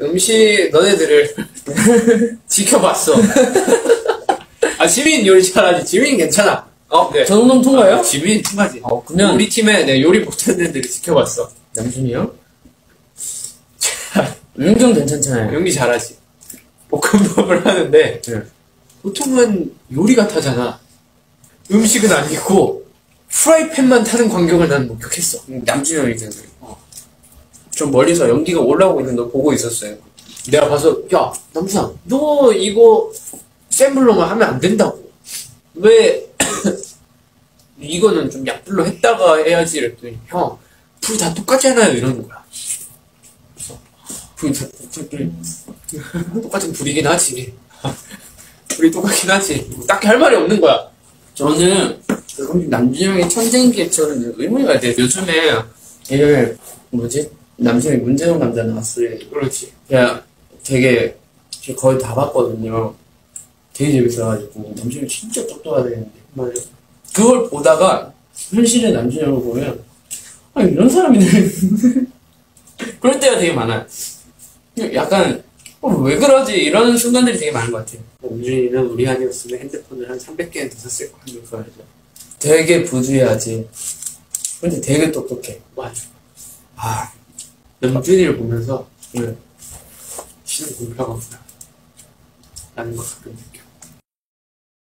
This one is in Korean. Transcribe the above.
음식 너네들을 지켜봤어. 아 지민 요리 잘하지. 지민 괜찮아. 어, 네. 저 정도면 통과예요? 아, 지민 통과지. 어, 그러면 우리 팀에 내 요리 못하는 애들을 지켜봤어. 남준이요? 윤경 괜찮잖아요. 연기 잘하지. 볶음밥을 하는데 네. 보통은 요리가 타잖아. 음식은 아니고 프라이팬만 타는 광경을 난 목격했어. 남준이 형이 있잖아요. 좀 멀리서 연기가 올라오고 있는 걸 보고 있었어요. 내가 봐서 야 남수아 너 이거 센 불로만 하면 안 된다고. 왜 이거는 좀 약불로 했다가 해야지 이랬더니 형 불 다 똑같잖아요 이러는 거야. 불이 다 불이 똑같은 불이긴 하지. 불이 똑같긴 하지. 뭐 딱히 할 말이 없는 거야. 저는 그 남준이 형이 천재인 게 저는 의문이 가요. 요즘에 예전에 뭐지? 남준이 문제적 남자 나왔을 때 그렇지. 제가 되게 제가 거의 다 봤거든요. 되게 재밌어가지고 남준이 진짜 똑똑하다는데 맞아. 그걸 보다가 현실의 남준이 형을 보면 아 이런 사람이네 그럴 때가 되게 많아요. 약간 어, 왜 그러지 이런 순간들이 되게 많은 것 같아요. 남준이는 우리 아니었으면 핸드폰을 한 300개는 더 샀을 거야. 그러니까 되게 부주의하지. 근데 되게 똑똑해. 맞아. 아, 남준이를 보면서, 네. 신은 공평하구나. 라는 걸 가끔 느껴.